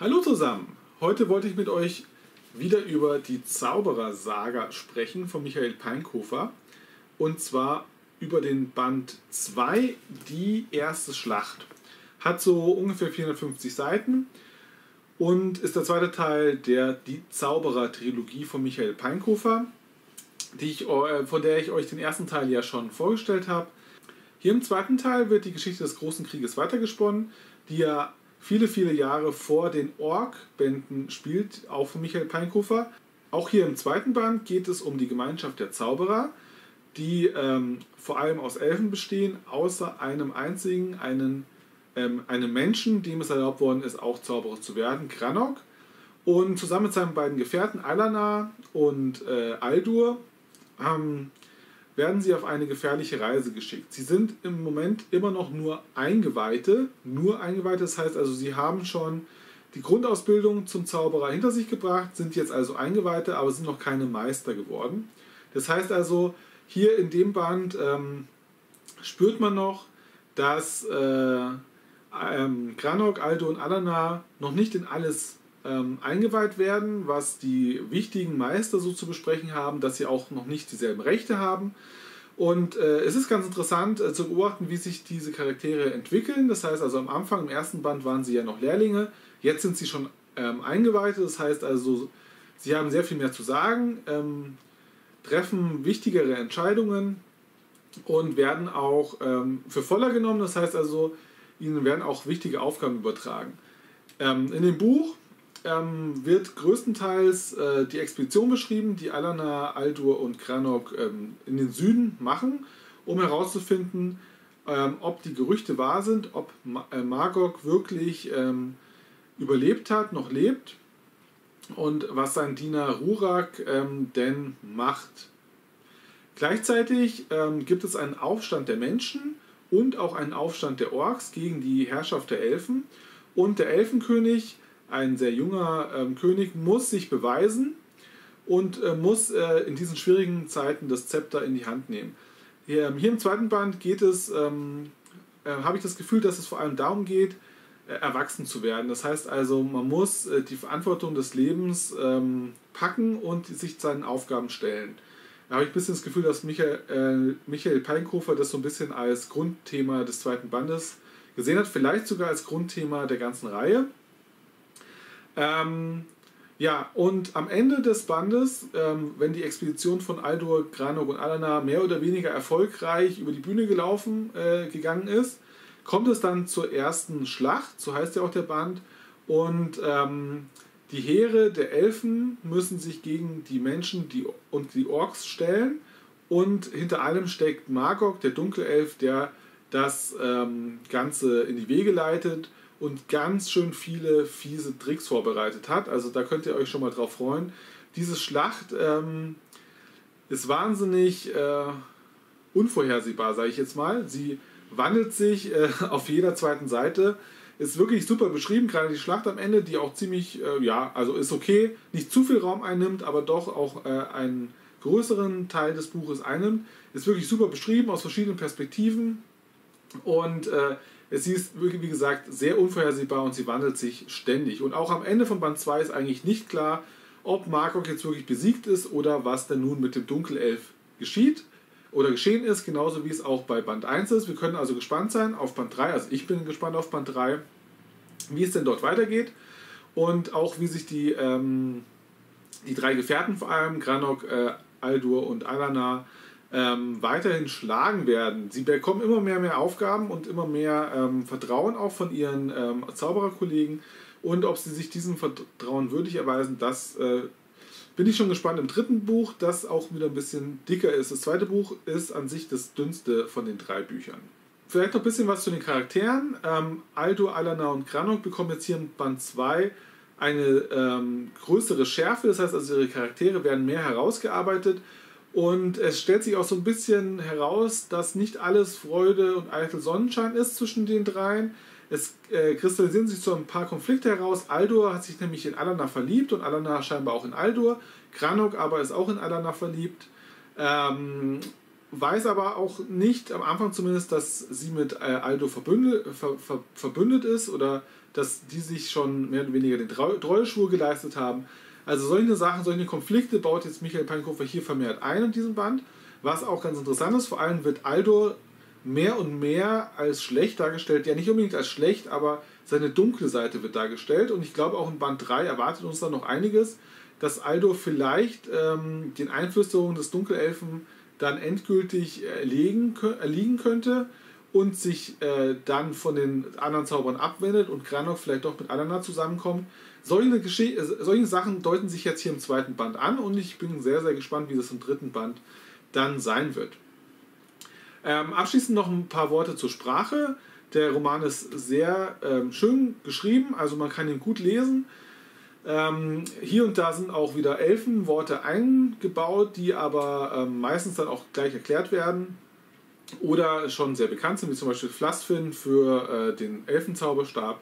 Hallo zusammen! Heute wollte ich mit euch wieder über die Zauberer-Saga sprechen von Michael Peinkofer. Und zwar über den Band 2, Die erste Schlacht. Hat so ungefähr 450 Seiten und ist der zweite Teil der Die Zauberer-Trilogie von Michael Peinkofer, die ich, äh, von der ich euch den ersten Teil ja schon vorgestellt habe. Hier im zweiten Teil wird die Geschichte des Großen Krieges weitergesponnen, die ja viele, viele Jahre vor den Ork-Bänden spielt, auch von Michael Peinkofer. Auch hier im zweiten Band geht es um die Gemeinschaft der Zauberer, die ähm, vor allem aus Elfen bestehen, außer einem einzigen, einen, ähm, einem Menschen, dem es erlaubt worden ist, auch Zauberer zu werden, Granok. Und zusammen mit seinen beiden Gefährten Alana und äh, Aldur ähm, werden sie auf eine gefährliche Reise geschickt. Sie sind im Moment immer noch nur Eingeweihte, nur Eingeweihte, das heißt also, sie haben schon die Grundausbildung zum Zauberer hinter sich gebracht, sind jetzt also Eingeweihte, aber sind noch keine Meister geworden. Das heißt also, hier in dem Band ähm, spürt man noch, dass äh, ähm, Granok, Aldo und Alana noch nicht in alles ähm, eingeweiht werden, was die wichtigen Meister so zu besprechen haben, dass sie auch noch nicht dieselben Rechte haben. Und äh, es ist ganz interessant äh, zu beobachten, wie sich diese Charaktere entwickeln. Das heißt also am Anfang, im ersten Band waren sie ja noch Lehrlinge, jetzt sind sie schon ähm, eingeweiht. Das heißt also, sie haben sehr viel mehr zu sagen, ähm, treffen wichtigere Entscheidungen und werden auch ähm, für voller genommen. Das heißt also, ihnen werden auch wichtige Aufgaben übertragen. Ähm, in dem Buch ähm, wird größtenteils äh, die Expedition beschrieben, die Alana, Aldur und Kranok ähm, in den Süden machen, um herauszufinden, ähm, ob die Gerüchte wahr sind, ob Ma äh, Magog wirklich ähm, überlebt hat, noch lebt und was sein Diener Rurak ähm, denn macht. Gleichzeitig ähm, gibt es einen Aufstand der Menschen und auch einen Aufstand der Orks gegen die Herrschaft der Elfen. Und der Elfenkönig ein sehr junger ähm, König, muss sich beweisen und äh, muss äh, in diesen schwierigen Zeiten das Zepter in die Hand nehmen. Hier, ähm, hier im zweiten Band geht es, ähm, äh, habe ich das Gefühl, dass es vor allem darum geht, äh, erwachsen zu werden. Das heißt also, man muss äh, die Verantwortung des Lebens ähm, packen und sich seinen Aufgaben stellen. Da habe ich ein bisschen das Gefühl, dass Michael, äh, Michael Peinkofer das so ein bisschen als Grundthema des zweiten Bandes gesehen hat, vielleicht sogar als Grundthema der ganzen Reihe. Ähm, ja, und am Ende des Bandes, ähm, wenn die Expedition von Aldur, Granok und Alana mehr oder weniger erfolgreich über die Bühne gelaufen äh, gegangen ist, kommt es dann zur ersten Schlacht, so heißt ja auch der Band, und ähm, die Heere der Elfen müssen sich gegen die Menschen die, und die Orks stellen und hinter allem steckt Magog, der Dunkelelf, der das ähm, Ganze in die Wege leitet und ganz schön viele fiese Tricks vorbereitet hat. Also da könnt ihr euch schon mal drauf freuen. Diese Schlacht ähm, ist wahnsinnig äh, unvorhersehbar, sage ich jetzt mal. Sie wandelt sich äh, auf jeder zweiten Seite. Ist wirklich super beschrieben, gerade die Schlacht am Ende, die auch ziemlich, äh, ja, also ist okay, nicht zu viel Raum einnimmt, aber doch auch äh, einen größeren Teil des Buches einnimmt. Ist wirklich super beschrieben aus verschiedenen Perspektiven und äh, es ist, wie gesagt, sehr unvorhersehbar und sie wandelt sich ständig. Und auch am Ende von Band 2 ist eigentlich nicht klar, ob Markok jetzt wirklich besiegt ist oder was denn nun mit dem Dunkelelf geschieht oder geschehen ist, genauso wie es auch bei Band 1 ist. Wir können also gespannt sein auf Band 3, also ich bin gespannt auf Band 3, wie es denn dort weitergeht und auch wie sich die, ähm, die drei Gefährten vor allem, Granok, äh, Aldur und Alana, ähm, weiterhin schlagen werden. Sie bekommen immer mehr, mehr Aufgaben und immer mehr ähm, Vertrauen auch von ihren ähm, Zaubererkollegen. Und ob sie sich diesem Vertrauen würdig erweisen, das äh, bin ich schon gespannt. Im dritten Buch, das auch wieder ein bisschen dicker ist. Das zweite Buch ist an sich das dünnste von den drei Büchern. Vielleicht noch ein bisschen was zu den Charakteren. Ähm, Aldo, Alana und Granok bekommen jetzt hier in Band 2 eine ähm, größere Schärfe. Das heißt also, ihre Charaktere werden mehr herausgearbeitet und es stellt sich auch so ein bisschen heraus, dass nicht alles Freude und eitel Sonnenschein ist zwischen den dreien. Es äh, kristallisieren sich so ein paar Konflikte heraus. Aldur hat sich nämlich in Alana verliebt und Alana scheinbar auch in Aldur. Granok aber ist auch in Alana verliebt. Ähm, weiß aber auch nicht, am Anfang zumindest, dass sie mit äh, Aldo verbündet, ver, ver, verbündet ist oder dass die sich schon mehr oder weniger den Treueschwur geleistet haben. Also solche Sachen, solche Konflikte baut jetzt Michael Pankofer hier vermehrt ein in diesem Band. Was auch ganz interessant ist, vor allem wird Aldo mehr und mehr als schlecht dargestellt. Ja, nicht unbedingt als schlecht, aber seine dunkle Seite wird dargestellt. Und ich glaube, auch in Band 3 erwartet uns da noch einiges, dass Aldo vielleicht ähm, den Einflüsterungen des Dunkelelfen dann endgültig erlegen, erliegen könnte und sich äh, dann von den anderen Zaubern abwendet und Granok vielleicht doch mit Alana zusammenkommt. Solche, Gesche äh, solche Sachen deuten sich jetzt hier im zweiten Band an und ich bin sehr, sehr gespannt, wie das im dritten Band dann sein wird. Ähm, abschließend noch ein paar Worte zur Sprache. Der Roman ist sehr ähm, schön geschrieben, also man kann ihn gut lesen. Ähm, hier und da sind auch wieder Elfenworte eingebaut, die aber ähm, meistens dann auch gleich erklärt werden oder schon sehr bekannt sind, wie zum Beispiel Flasfin für äh, den Elfenzauberstab.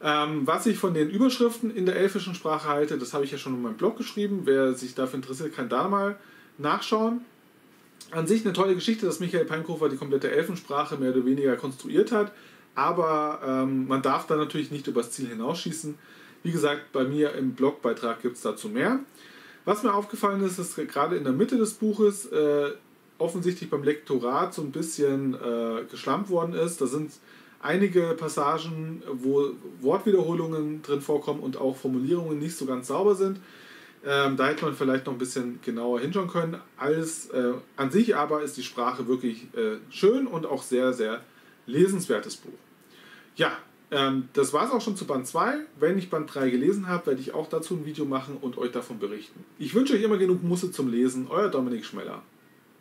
Ähm, was ich von den Überschriften in der elfischen Sprache halte, das habe ich ja schon in meinem Blog geschrieben. Wer sich dafür interessiert, kann da mal nachschauen. An sich eine tolle Geschichte, dass Michael Peinkofer die komplette Elfensprache mehr oder weniger konstruiert hat. Aber ähm, man darf da natürlich nicht übers Ziel hinausschießen. Wie gesagt, bei mir im Blogbeitrag gibt es dazu mehr. Was mir aufgefallen ist, ist gerade in der Mitte des Buches äh, offensichtlich beim Lektorat so ein bisschen äh, geschlampt worden ist. Da sind einige Passagen, wo Wortwiederholungen drin vorkommen und auch Formulierungen nicht so ganz sauber sind. Ähm, da hätte man vielleicht noch ein bisschen genauer hinschauen können. Alles äh, an sich aber ist die Sprache wirklich äh, schön und auch sehr, sehr lesenswertes Buch. Ja, ähm, das war es auch schon zu Band 2. Wenn ich Band 3 gelesen habe, werde ich auch dazu ein Video machen und euch davon berichten. Ich wünsche euch immer genug Musse zum Lesen. Euer Dominik Schmeller.